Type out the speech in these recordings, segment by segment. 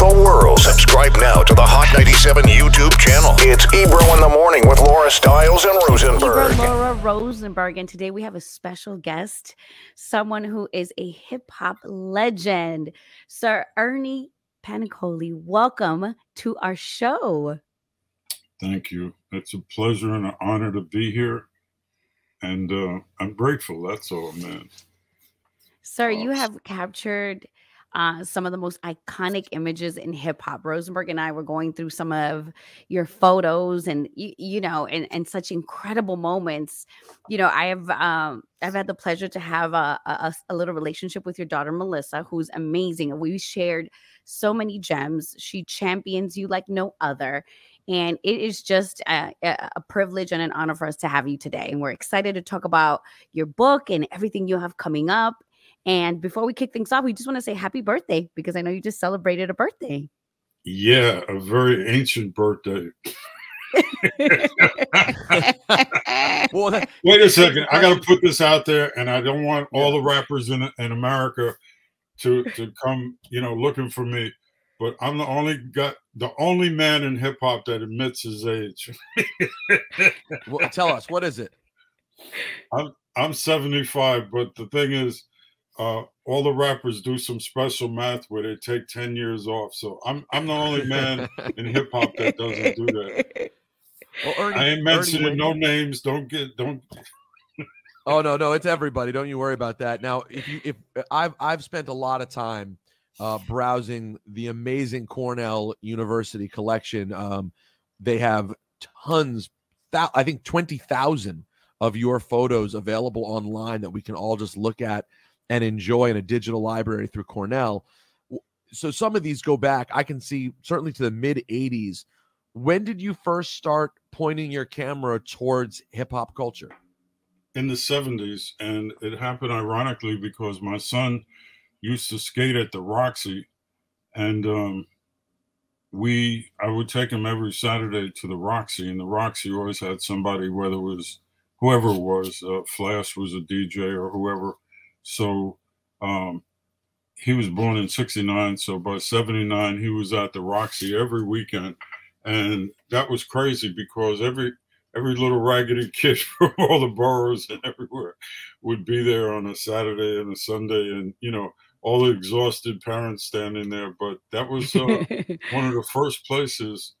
the world. Subscribe now to the Hot 97 YouTube channel. It's Ebro in the Morning with Laura Stylez and Rosenberg. Ebro Laura Rosenberg, and today we have a special guest, someone who is a hip hop legend, Sir Ernie Paniccioli. Welcome to our show. Thank you. It's a pleasure and an honor to be here. And uh, I'm grateful. That's all, man. Sir, you have captured uh, some of the most iconic images in hip hop. Rosenberg and I were going through some of your photos, and you, you know, and and such incredible moments. You know, I have um, I've had the pleasure to have a, a, a little relationship with your daughter Melissa, who's amazing, we shared so many gems. She champions you like no other. And it is just a, a, privilege and an honor for us to have you today. And we're excited to talk about your book and everything you have coming up and before we kick things off, we just want to say happy birthday because I know you just celebrated a birthday. Yeah, a very ancient birthday. well, that, Wait a second. I got to put this out there, and I don't want all the rappers in in America to to come, you know, looking for me. But I'm the only got the only man in hip hop that admits his age. well, tell us what is it? I'm I'm 75, but the thing is, uh, all the rappers do some special math where they take 10 years off. So I'm I'm the only man in hip hop that doesn't do that. Well, Ernie, I ain't mentioning no names. Don't get don't Oh no, no, it's everybody. Don't you worry about that. Now, if you if I've I've spent a lot of time uh, browsing the amazing Cornell University collection. Um, they have tons, th- I think twenty thousand of your photos available online that we can all just look at and enjoy in a digital library through Cornell. So some of these go back, I can see certainly to the mid 80s. When did you first start pointing your camera towards hip hop culture? In the 70s. And it happened ironically because my son used to skate at the Roxy. And um, we, I would take him every Saturday to the Roxy. And the Roxy always had somebody, whether it was whoever it was, uh, Flash was a DJ or whoever so um, he was born in 69. So by 79, he was at the Roxy every weekend. And that was crazy because every every little raggedy kid from all the boroughs and everywhere would be there on a Saturday and a Sunday. And, you know, all the exhausted parents standing there. But that was uh, one of the first places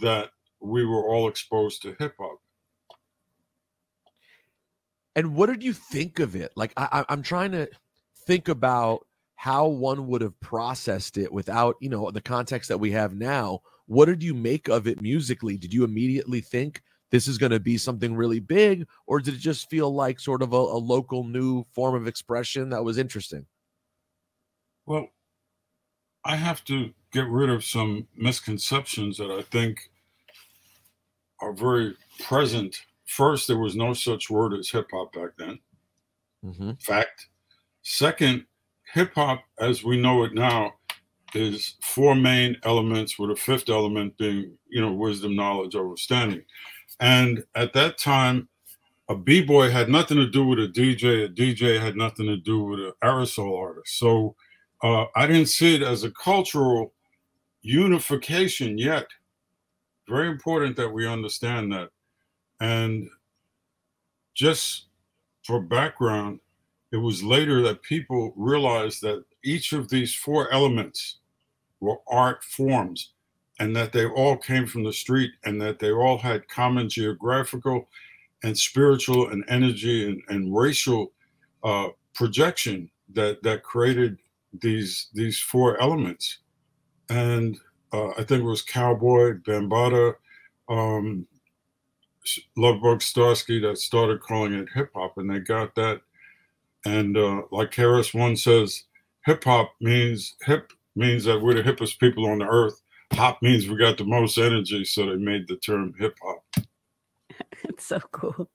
that we were all exposed to hip hop. And what did you think of it? Like, I, I'm trying to think about how one would have processed it without, you know, the context that we have now. What did you make of it musically? Did you immediately think this is going to be something really big, or did it just feel like sort of a, a local new form of expression that was interesting? Well, I have to get rid of some misconceptions that I think are very present first, there was no such word as hip hop back then. Mm-hmm. Fact. Second, hip hop, as we know it now, is four main elements, with a fifth element being, you know, wisdom, knowledge, understanding. And at that time, a b-boy had nothing to do with a DJ. A DJ had nothing to do with an aerosol artist. So uh, I didn't see it as a cultural unification yet. Very important that we understand that. And just for background, it was later that people realized that each of these four elements were art forms and that they all came from the street and that they all had common geographical and spiritual and energy and, and racial uh, projection that that created these these four elements. And uh, i think it was cowboy bambaataa um, Lovebug Starski that started calling it hip hop, and they got that. And uh, like KRS One says, hip hop means hip means that we're the hippest people on the earth. Hop means we got the most energy, so they made the term hip hop. It's so cool.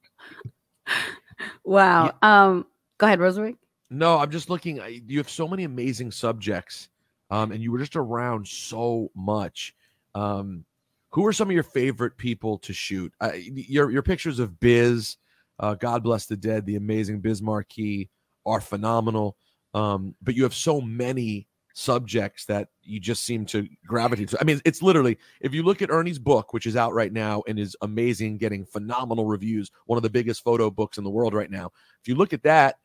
wow. Yeah. Um, go ahead, Rosemary. No, I'm just looking. You have so many amazing subjects, um, and you were just around so much. Um, who are some of your favorite people to shoot? Uh, your your pictures of Biz, uh, God bless the dead, the amazing Biz Markie are phenomenal. Um, but you have so many subjects that you just seem to gravitate to. I mean, it's literally if you look at Ernie's book, which is out right now and is amazing, getting phenomenal reviews, one of the biggest photo books in the world right now. If you look at that,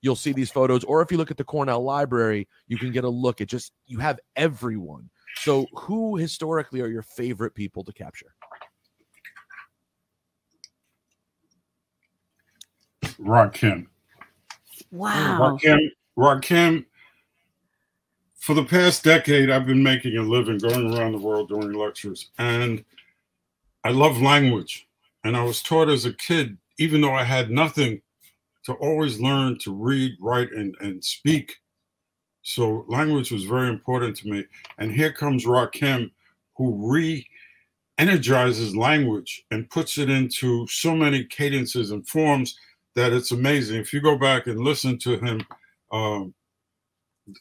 you'll see these photos. Or if you look at the Cornell Library, you can get a look at just you have everyone. So, who historically are your favorite people to capture? Rakim. Wow. Rakim, Rakim, for the past decade, I've been making a living going around the world doing lectures. And I love language. And I was taught as a kid, even though I had nothing, to always learn to read, write, and, and speak. So language was very important to me. And here comes Rakim, who re energizes language and puts it into so many cadences and forms that it's amazing. If you go back and listen to him, um,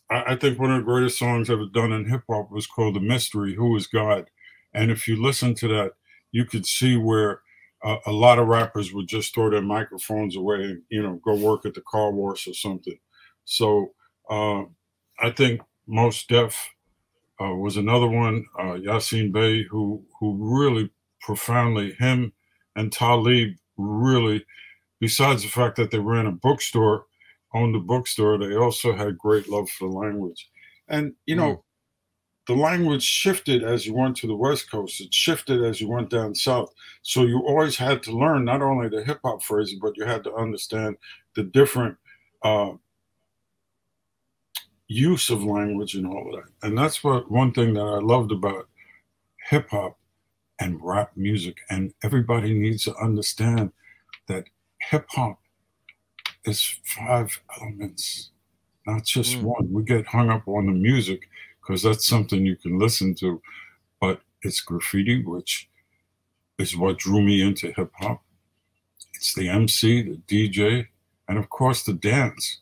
I, I, think one of the greatest songs ever done in hip hop was called "The Mystery." Who is God? And if you listen to that, you could see where uh, a lot of rappers would just throw their microphones away and you know go work at the car wash or something. So uh, I think Mos Def uh, was another one. Uh, Yasiin Bey, who who really profoundly him and Talib really besides the fact that they ran a bookstore, owned a bookstore, they also had great love for language. And, you know, mm. the language shifted as you went to the West Coast, it shifted as you went down South. So you always had to learn not only the hip hop phrasing, but you had to understand the different uh, use of language and all of that. And that's what one thing that I loved about hip hop and rap music. And everybody needs to understand that hip hop is five elements, not just mm. one. We get hung up on the music because that's something you can listen to, but it's graffiti, which is what drew me into hip hop. It's the MC, the DJ, and of course the dance.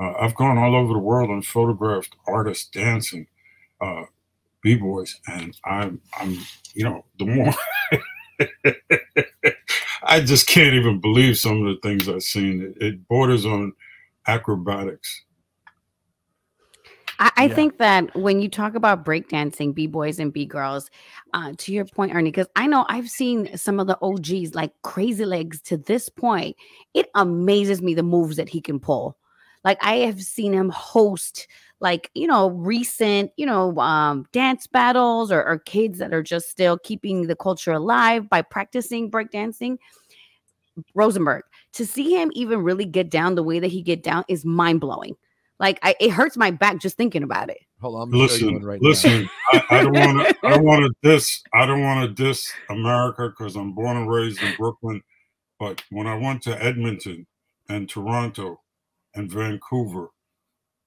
Uh, I've gone all over the world and photographed artists dancing, uh, b-boys, and I'm, I'm, you know, the more I just can't even believe some of the things I've seen. It, it borders on acrobatics. I, I yeah. think that when you talk about breakdancing, b boys and b girls, uh, to your point, Ernie, because I know I've seen some of the OGs like Crazy Legs to this point. It amazes me the moves that he can pull. Like I have seen him host like you know recent you know um, dance battles or, or kids that are just still keeping the culture alive by practicing breakdancing. Rosenberg to see him even really get down the way that he get down is mind-blowing. Like I, it hurts my back just thinking about it. Hold on listen right listen I, I, don't want to i don't want to diss i don't want to diss america because i'm born and raised in brooklyn but when i went to edmonton and toronto and vancouver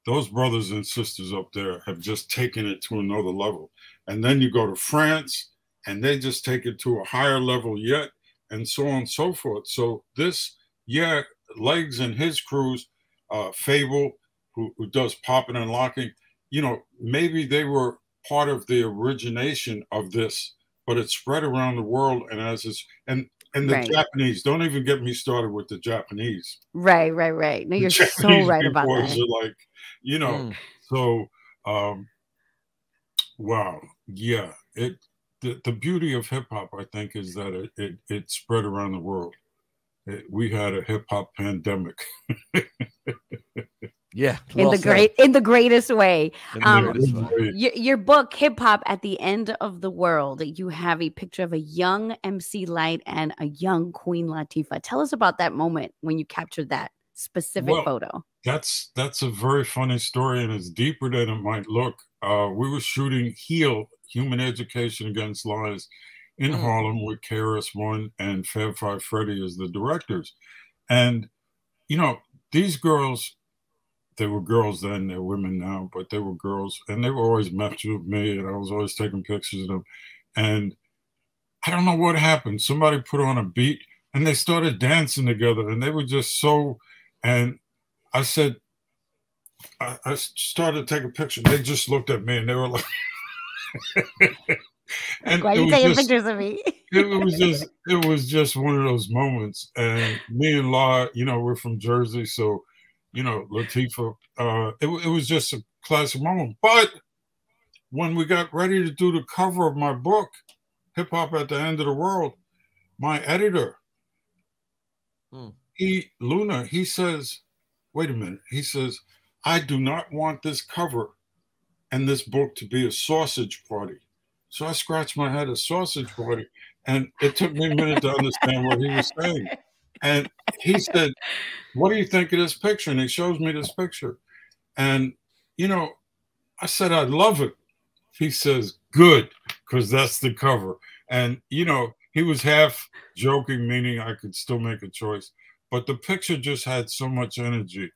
those brothers and sisters up there have just taken it to another level. And then you go to France and they just take it to a higher level yet, and so on and so forth. So this, yeah, Legs and his crews, uh, Fabel, who, who does popping and locking, you know, maybe they were part of the origination of this, but it spread around the world. And as it's, and and the right. Japanese, don't even get me started with the Japanese. Right, right, right. No, you're so right about that. Are like, you know, mm. so um wow, yeah. It the, the beauty of hip hop, I think, is that it, it, it spread around the world. It, we had a hip hop pandemic. Yeah, well in the said. great in the greatest way. The um, greatest way. Your, your, book, Hip Hop at the End of the World, you have a picture of a young MC Lyte and a young Queen Latifah. Tell us about that moment when you captured that specific well, photo. That's that's a very funny story, and it's deeper than it might look. Uh, we were shooting Heal, Human Education Against Lies, in mm. Harlem with KRS One and Fab Five Freddy as the directors, and you know these girls they were girls then, they're women now, but they were girls and they were always messing with me and I was always taking pictures of them. And I don't know what happened. Somebody put on a beat and they started dancing together and they were just so and I said I, I started to take a picture. They just looked at me and they were like and Why are you taking just, pictures of me? it was just it was just one of those moments. And me and Law, you know, we're from Jersey, so you know, Latifah. Uh, it, it was just a classic moment. But when we got ready to do the cover of my book, Hip Hop at the End of the World, my editor, Hmm. he Luna, he says, wait a minute. He says, I do not want this cover and this book to be a sausage party. So I scratched my head, a sausage party. And it took me a minute to understand what he was saying. And he said, What do you think of this picture? And he shows me this picture. And, you know, I said, I'd love it. He says, Good, because that's the cover. And, you know, he was half joking, meaning I could still make a choice. But the picture just had so much energy.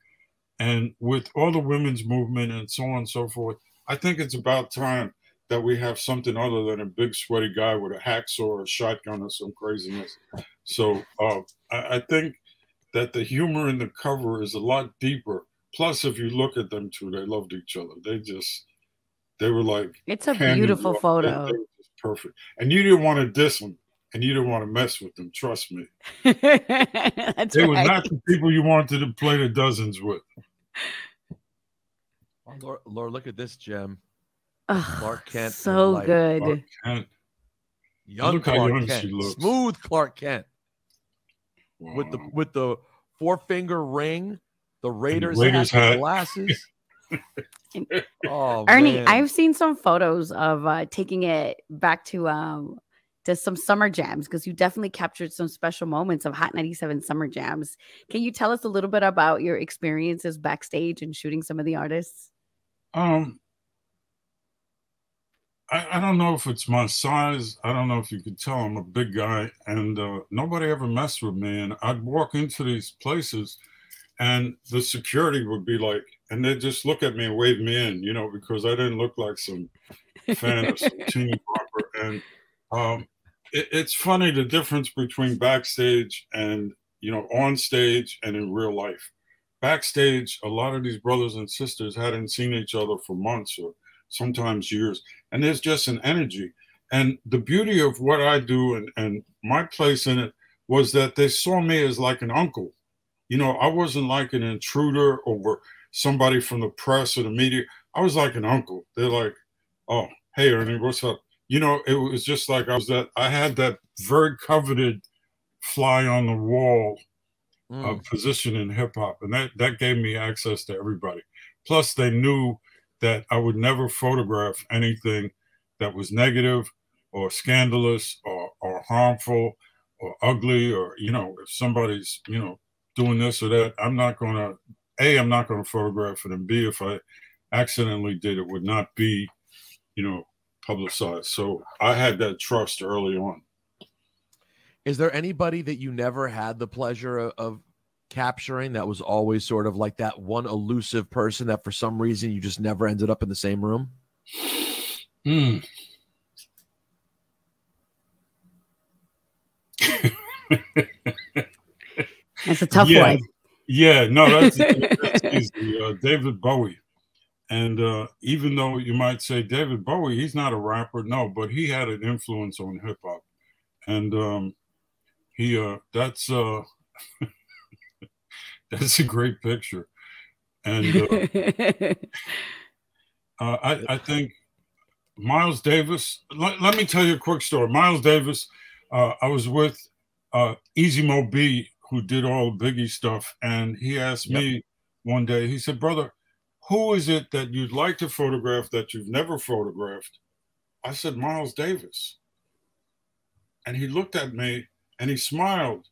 And with all the women's movement and so on and so forth, I think it's about time that we have something other than a big sweaty guy with a hacksaw or a shotgun or some craziness. So uh, I, I think that the humor in the cover is a lot deeper. Plus, if you look at them two, they loved each other. They just, they were like, It's a beautiful glove. photo. They- they just perfect. And you didn't want to diss them and you didn't want to mess with them. Trust me. That's They were not the people you wanted to play the dozens with. Oh, Laura, Laura, look at this gem. Ugh, Clark Kent so good. Clark Kent. Young Look how Clark young Kent. she looks. Smooth Clark Kent with the with the four finger ring, the Raiders, Raiders hat, hat. glasses. oh, Ernie, man. I've seen some photos of uh, taking it back to um to some summer jams because you definitely captured some special moments of Hot 97 summer jams. Can you tell us a little bit about your experiences backstage and shooting some of the artists? Um, I, I don't know if it's my size. I don't know if you could tell I'm a big guy, and uh, nobody ever messed with me. And I'd walk into these places, and the security would be like, and they'd just look at me and wave me in, you know, because I didn't look like some fan of some teeny popper. And um, it, it's funny the difference between backstage and you know on stage and in real life. Backstage, a lot of these brothers and sisters hadn't seen each other for months or sometimes years, and there's just an energy. And the beauty of what I do and, and my place in it was that they saw me as like an uncle. You know, I wasn't like an intruder or somebody from the press or the media. I was like an uncle. They're like, oh, hey, Ernie, what's up? You know, it was just like I was that, I had that very coveted fly on the wall Mm. uh, position in hip hop, and that that gave me access to everybody. Plus, they knew that I would never photograph anything that was negative or scandalous or, or harmful or ugly or you know if somebody's you know doing this or that, I'm not going to a I'm not going to photograph it, and b if I accidentally did, it would not be you know publicized. So I had that trust early on. Is there anybody that you never had the pleasure of, of capturing that was always sort of like that one elusive person that for some reason you just never ended up in the same room? Hmm. It's a tough Yeah. one. Yeah, no, that's, that's easy. Uh, David Bowie. And uh, even though you might say David Bowie, he's not a rapper, no, but he had an influence on hip hop. And um, he, uh, that's, uh, that's a great picture. And uh, uh, I, I think Miles Davis, let, let me tell you a quick story. Miles Davis, uh, I was with uh, Easy Mo Bee, who did all the Biggie stuff, and he asked Yep. me one day, he said, Brother, who is it that you'd like to photograph that you've never photographed? I said, Miles Davis. And he looked at me and he smiled.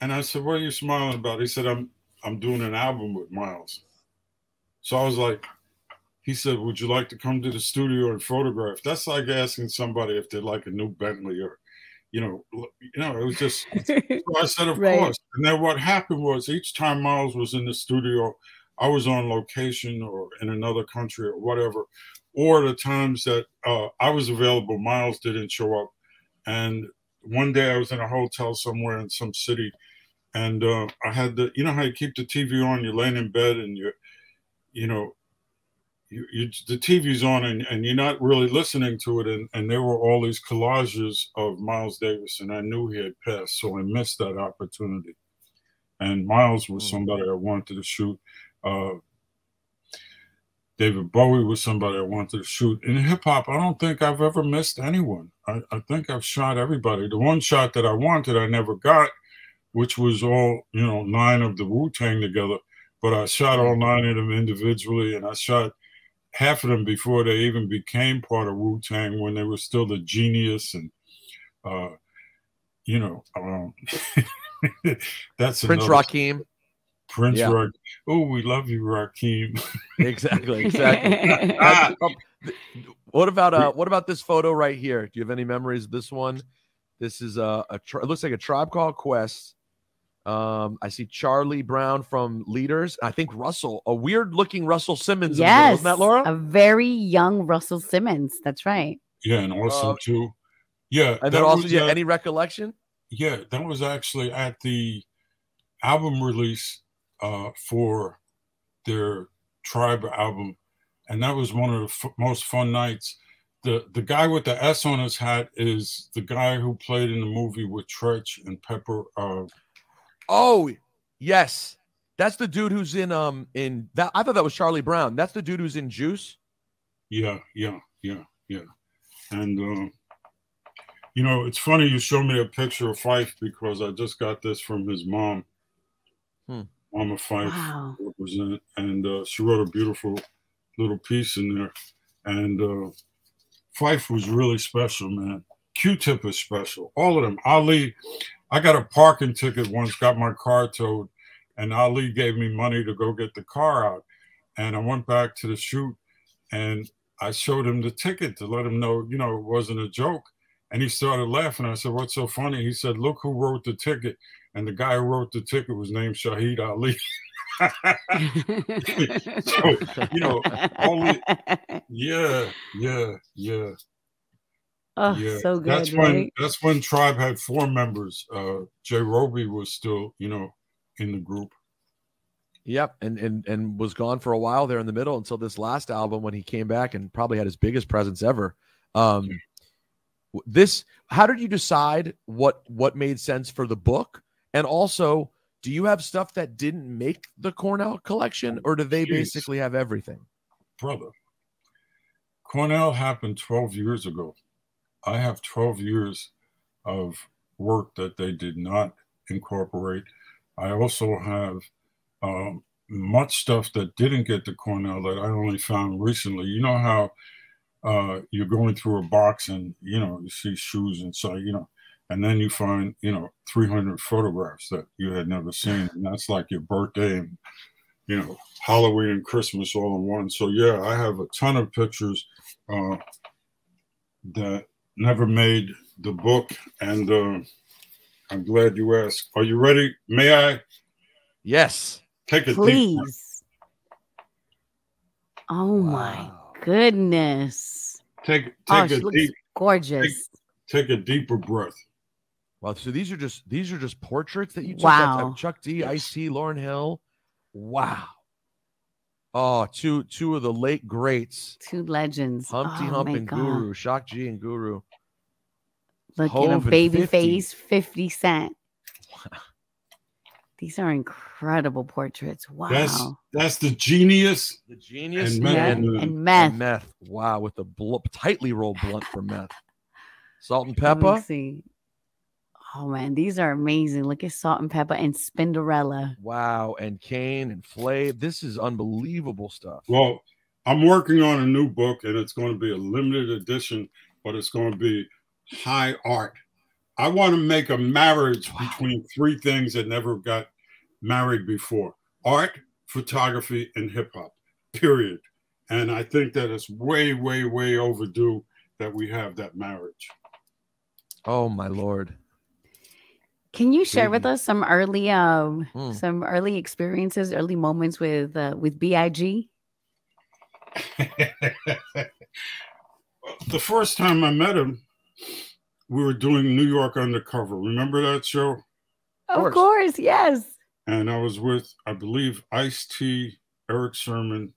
And I said, What are you smiling about? He said, I'm I'm doing an album with Miles. So I was like, he said, Would you like to come to the studio and photograph? That's like asking somebody if they like a new Bentley or, you know, you know, it was just so I said, Of Right. course. And then what happened was each time Miles was in the studio, I was on location or in another country or whatever, or the times that uh, I was available, Miles didn't show up. And one day I was in a hotel somewhere in some city, and uh, I had the, you know how you keep the TV on, you're laying in bed and you're, you know, you, you the TV's on and, and you're not really listening to it. And, and there were all these collages of Miles Davis, and I knew he had passed, so I missed that opportunity. and Miles was Mm. somebody I wanted to shoot. Uh, David Bowie was somebody I wanted to shoot. In hip hop, I don't think I've ever missed anyone. I, I think I've shot everybody. The one shot that I wanted, I never got, which was all, you know, nine of the Wu Tang together. But I shot all nine of them individually, and I shot half of them before they even became part of Wu Tang when they were still the genius and, uh, you know, um, that's Prince another- Rakim. Prince Yeah. Rock. Oh, we love you, Rakim. Exactly, exactly. Ah, what about uh what about this photo right here? Do you have any memories of this one? This is a, a tri- it looks like a tribe called Quest. Um, I see Charlie Brown from Leaders. I think Russell, a weird looking Russell Simmons. in the middle. yes, isn't that Laura? a very young Russell Simmons. That's right. yeah, and also Uh, too. Yeah, and then also, yeah, uh, any recollection? yeah, that was actually at the album release uh, for their Tribe album, and that was one of the f- most fun nights. the The guy with the S on his hat is the guy who played in the movie with Treach and Pepper. Uh, Oh, yes. That's the dude who's in um in that I thought that was Charlie Brown. That's the dude who's in Juice. Yeah, yeah, yeah, yeah. And um, you know, it's funny you show me a picture of Phife because I just got this from his mom. Hmm. Mama Phife Wow. represent, and uh, she wrote a beautiful little piece in there. And uh, Phife was really special, man. Q-Tip is special. All of them. Ali, I got a parking ticket once, got my car towed, and Ali gave me money to go get the car out. And I went back to the shoot, and I showed him the ticket to let him know, you know, it wasn't a joke. And he started laughing. I said, What's so funny? He said, Look who wrote the ticket. And the guy who wrote the ticket was named Shahid Ali. so, you know, only- yeah, yeah, yeah, oh, yeah. so good. that's when right? that's when Tribe had four members. Uh Jarobi was still, you know, in the group. Yep, and and and was gone for a while there in the middle until this last album when he came back and probably had his biggest presence ever. Um, this, how did you decide what what made sense for the book, and also, do you have stuff that didn't make the Cornell collection, or do they Jeez. basically have everything? brother. Cornell happened 12 years ago. I have 12 years of work that they did not incorporate. I also have um, much stuff that didn't get to Cornell that I only found recently. You know how uh, you're going through a box and you know you see shoes inside, you know, and then you find you know 300 photographs that you had never seen, and that's like your birthday and you know Halloween and Christmas all in one. So yeah, I have a ton of pictures uh, that never made the book, and uh, I'm glad you asked. Are you ready? May I Yes. take a deep breath? Please. Oh my goodness. Take Oh, take she a looks deep gorgeous. take a deeper breath. Well, so these are just these are just portraits that you took. Wow. That's, Chuck D, Ice T, Lauryn Hill. Wow. Oh, two two of the late greats, Two legends. Humpty oh, Hump and God. Guru, Shock G and Guru. Look at Hove a and baby 50. face 50 Cent. These are incredible portraits. Wow. That's that's the genius. The genius And and, meth. and, and, and- and meth. meth. Wow, with the bl- tightly rolled blunt for meth. Salt and Let me pepper. See. Oh man, these are amazing. Look at Salt-N-Pepa and Spinderella. Wow, and Kane and Flay. This is unbelievable stuff. Well, I'm working on a new book, and it's going to be a limited edition, but it's going to be high art. I want to make a marriage Wow. between three things that never got married before: art, photography, and hip hop. Period. And I think that it's way, way, way overdue that we have that marriage. Oh my lord. Can you share with us some early um Mm. some early experiences, early moments with uh, with BIG? the first time I met him, we were doing New York Undercover. Remember that show? Of course. course, yes. And I was with, I believe, Ice T, Erick Sermon,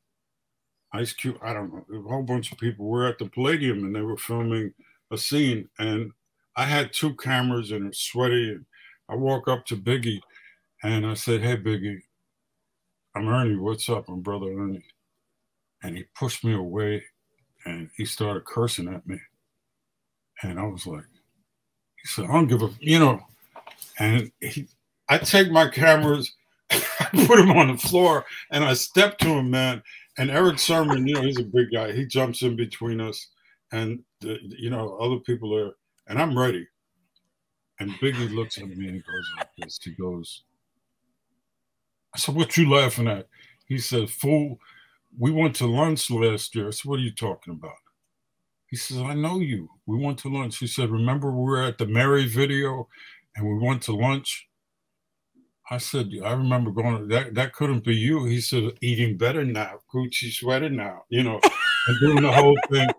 Ice Cube. I don't know, a whole bunch of people were at the Palladium and they were filming a scene. And I had two cameras and it was sweaty. And I walk up to Biggie And I said, Hey, Biggie, I'm Ernie. What's up? I'm brother Ernie. And he pushed me away and he started cursing at me. And I was like, he said, I don't give a, you know, and he, I take my cameras, I put them on the floor, and I step to him, man. And Erick Sermon, you know, he's a big guy. He jumps in between us, and the, you know, other people are, and I'm ready. And Biggie looks at me and he goes like this. He goes, I said, What you laughing at? He said, Fool, we went to lunch last year. I said, What are you talking about? He says, I know you. We went to lunch. He said, Remember we were at the Mary video and we went to lunch? I said, I remember going, that, that couldn't be you. He said, eating better now, Gucci sweater now, you know, and doing the whole thing.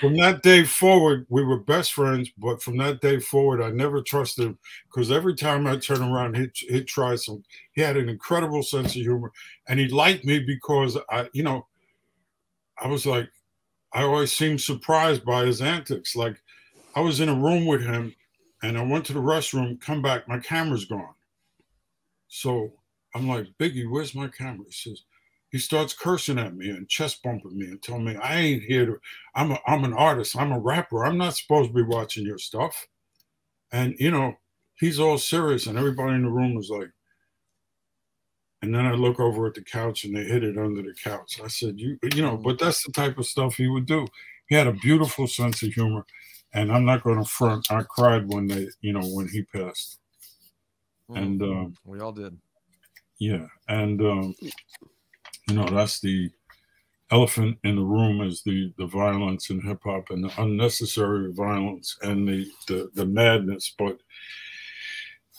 From that day forward, we were best friends. But from that day forward, I never trusted him because every time I turn around, he'd, he'd try some. He had an incredible sense of humor, and he liked me because I, you know, I was like, I always seemed surprised by his antics. Like I was in a room with him, and I went to the restroom, come back, my camera's gone. So I'm like, Biggie, where's my camera? He says, he starts cursing at me and chest bumping me and telling me I ain't here to. I'm a, I'm an artist. I'm a rapper. I'm not supposed to be watching your stuff. And you know, he's all serious, and everybody in the room was like. And then I look over at the couch, and they hid it under the couch. I said, "You, you know," but that's the type of stuff he would do. He had a beautiful sense of humor, and I'm not going to front. I cried when they, you know, when he passed. Mm, And um, we all did. yeah, and um, you know that's the elephant in the room is the the violence in hip hop and the unnecessary violence and the the, the madness. But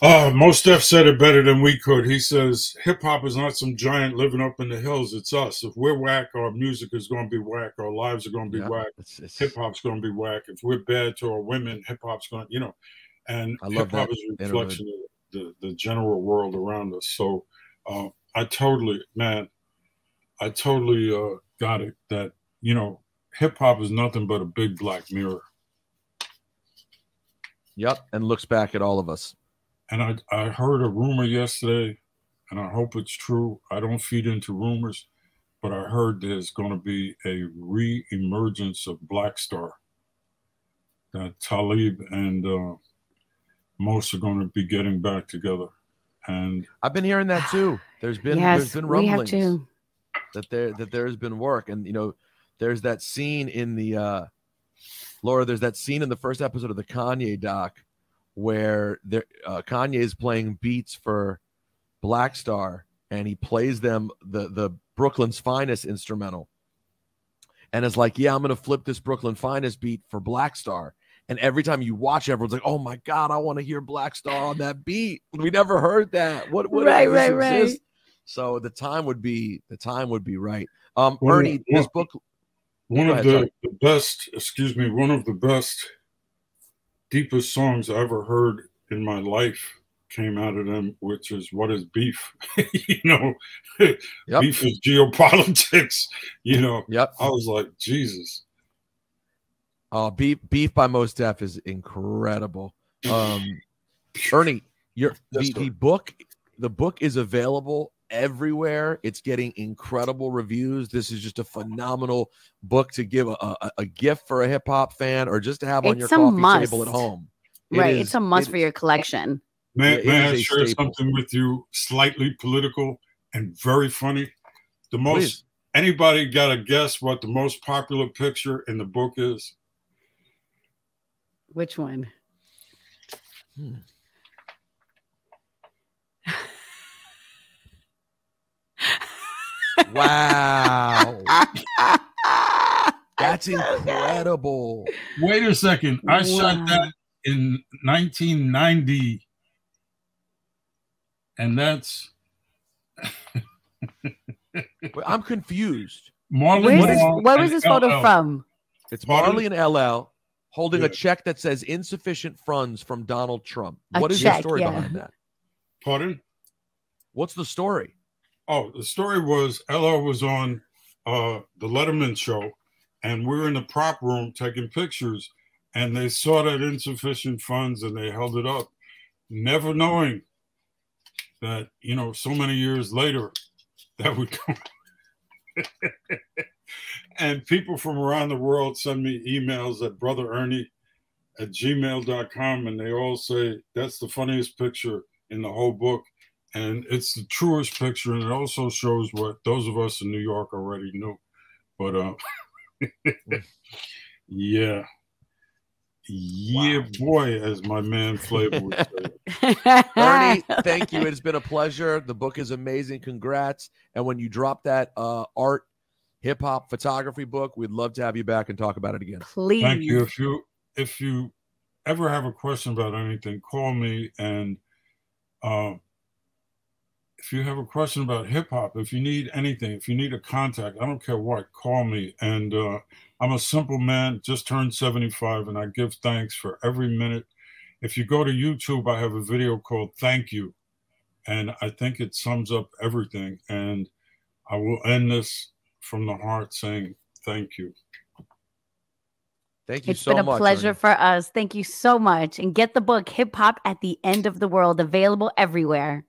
uh, Mos Def said it better than we could. He says hip hop is not some giant living up in the hills. It's us. If we're whack, our music is going to be whack. Our lives are going to be Yeah, whack. Hip hop's going to be whack. If we're bad to our women, hip hop's going to, you know, and I love hip hop is a reflection of the, the general world around us. So uh, I totally, man, I totally uh, got it that, you know, hip hop is nothing but a big black mirror. Yep, and looks back at all of us. And I, I heard a rumor yesterday, and I hope it's true. I don't feed into rumors, but I heard there's going to be a re emergence of Black Star. That Talib and uh, Mos are going to be getting back together. And I've been hearing that too. There's been yes, there's been we have rumblings to. That there that there has been work, and you know, there's that scene in the uh, Laura. There's that scene in the first episode of the Kanye doc where there uh, Kanye is playing beats for Black Star, and he plays them the the Brooklyn's Finest instrumental, and it's like, yeah, I'm gonna flip this Brooklyn Finest beat for Black Star. And every time you watch, everyone's like, "Oh my god, I want to hear Black Star on that beat." We never heard that. What? what Right, right, exist? So the time would be the time would be right. Um, Ernie, well, this book. one of ahead, the, sorry. the best, excuse me, one of the best, deepest songs I ever heard in my life came out of them, which is What is Beef? you know, Yep. beef is geopolitics. You know, Yep. I was like, Jesus. Uh, beef beef by Mos Def is incredible. Um, Ernie, your Yes, the, the book the book is available everywhere. It's getting incredible reviews. This is just a phenomenal book to give a, a, a gift for a hip hop fan or just to have on It's your a coffee table at home. It right. is- it's a must it for your collection. May, Yeah, may I share staple. something with you slightly political and very funny? The most Please. anybody got to guess what the most popular picture in the book is? Which one? Hmm. Wow. That's incredible. Wait a second. I shot that in 1990. And that's But I'm confused. Marlon Where's this, where was this photo LL. from? It's Pardon? Marley and LL holding Yeah. a check that says insufficient funds from Donald Trump. A What is check, the story yeah. behind that? Pardon? What's the story? Oh, the story was LL was on uh, the Letterman show, and we were in the prop room taking pictures, and they saw that insufficient funds and they held it up, never knowing that you know so many years later that would come and people from around the world send me emails at brother ernie at gmail.com and they all say that's the funniest picture in the whole book and it's the truest picture and it also shows what those of us in new york already knew but uh yeah yeah, boy, as my man Flavor would say. Ernie, thank you. It's been a pleasure. The book is amazing. Congrats. And when you drop that uh, art, hip hop photography book, we'd love to have you back and talk about it again. Please. Thank you. If you if you ever have a question about anything, call me and uh, if you have a question about hip hop, if you need anything, if you need a contact, I don't care what, call me. And uh, I'm a simple man, just turned 75, and I give thanks for every minute. If you go to YouTube, I have a video called Thank You. And I think it sums up everything. And I will end this from the heart saying thank you. Thank you It's so been a pleasure Ernie. for us. Thank you so much. And get the book Hip Hop at the End of the World available everywhere.